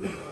Yeah.